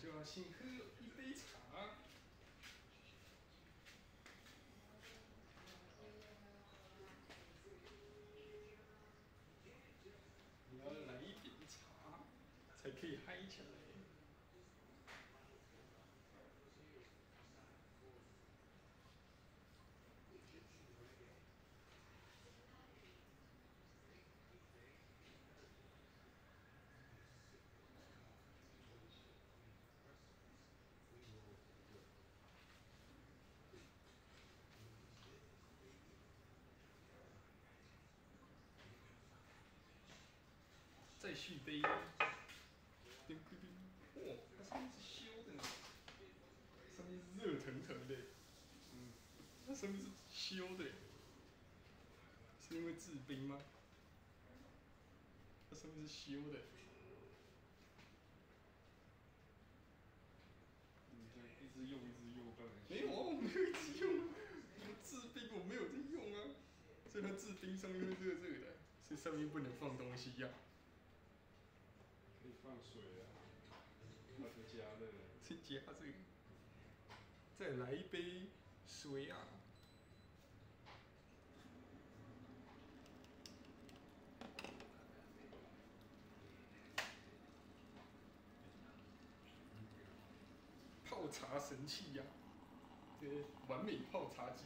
就要先喝一杯茶。你要来一点茶，才可以嗨起来。再续杯，叮叮叮，哇，它上面是修的呢，上面是热腾腾的，嗯，它上面是修的，是因为制冰吗？它上面是修的，你这样一直用一直用，当然没有啊，我没有一直用，我制冰我没有在用啊，所以它制冰上面会热热的，所以上面不能放东西呀、放水啊，或者加热。去加这个，再来一杯水啊！泡茶神器呀、这完美泡茶机。